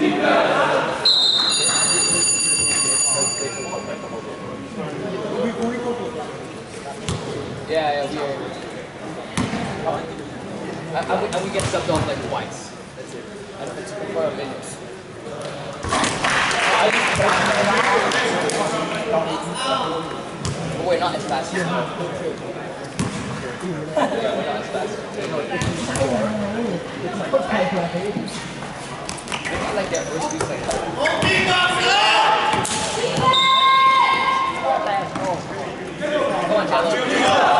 Yeah. Yeah, we are. I, I, would, I would get subbed off like twice. That's it. I don't, it's for videos. But we're not as fast as yeah, we're not as fast. Like first week's like Come on, Jello.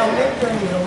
don't make your meal.